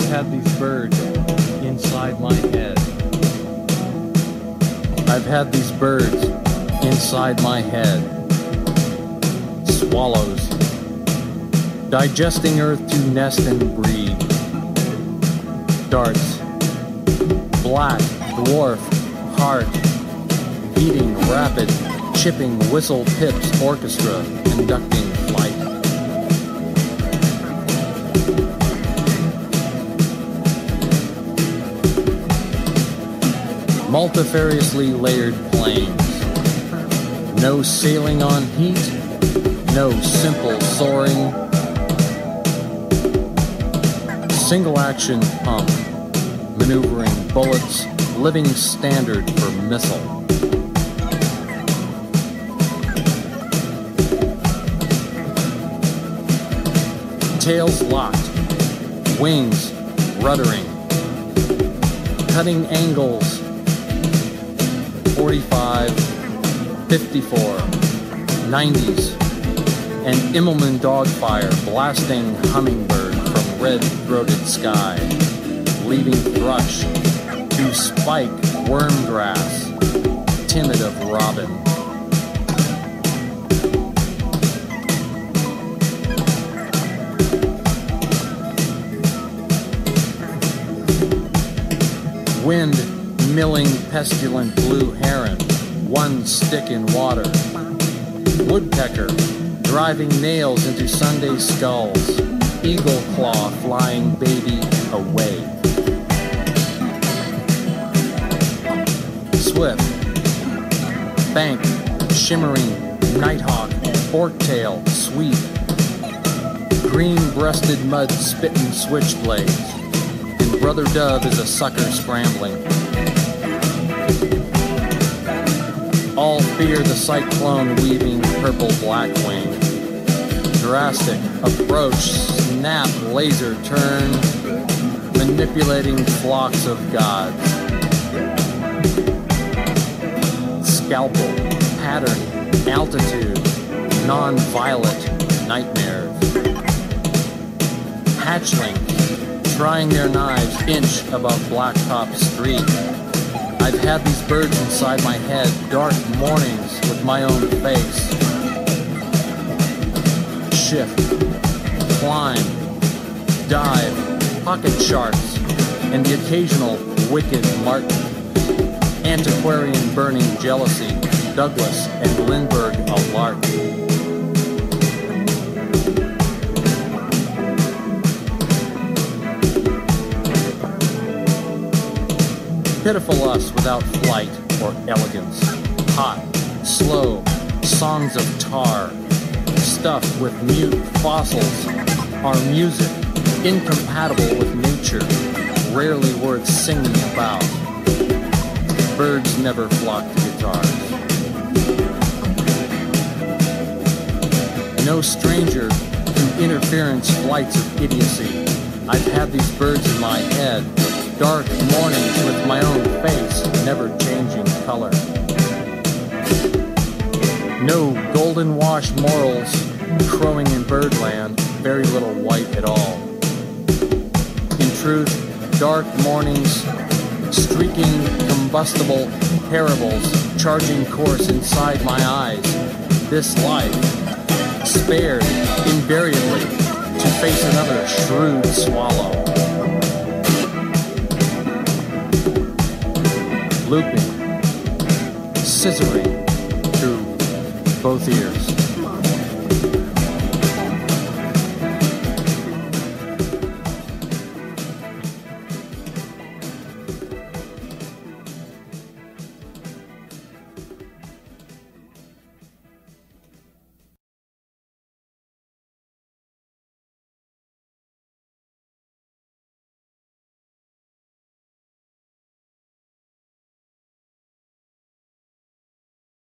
I've had these birds inside my head. I've had these birds inside my head. Swallows. Digesting earth to nest and breed. Darts. Black, dwarf, heart. Beating rapid, chipping whistle pips orchestra, conducting multifariously layered planes. No sailing on heat, no simple soaring. Single action pump, maneuvering bullets, living standard for missile. Tails locked, wings ruddering, cutting angles 45, 54, 90s, and Immelmann dogfire blasting hummingbird from red-throated sky, leaving thrush to spike wormgrass, timid of robin. Wind milling pestilent blue heron, one stick in water. Woodpecker driving nails into Sunday skulls, eagle claw flying baby away. Swift, bank, shimmering, nighthawk, forktail, sweep, green-breasted mud spitting switchblades, and brother dove is a sucker scrambling. Fear the cyclone weaving purple black wing. Drastic approach, snap, laser turn, manipulating flocks of gods. Scalpel, pattern, altitude, non-violet nightmares. Hatchling, trying their knives inch above blacktop street. I've had these birds inside my head, dark mornings with my own face. Shift, climb, dive, pocket sharks, and the occasional wicked martin. Antiquarian burning jealousy, Douglas and Lindbergh a lark. Pitiful us without flight or elegance. Hot, slow, songs of tar, stuffed with mute fossils. Our music, incompatible with nature, rarely worth singing about. Birds never flock to guitars. No stranger to interference flights of idiocy. I've had these birds in my head dark mornings with my own face never changing color. No golden wash morals crowing in birdland, very little white at all. In truth, dark mornings, streaking combustible parables charging course inside my eyes. This life, spared invariably to face another shrewd swallow. Looping, scissoring through both ears.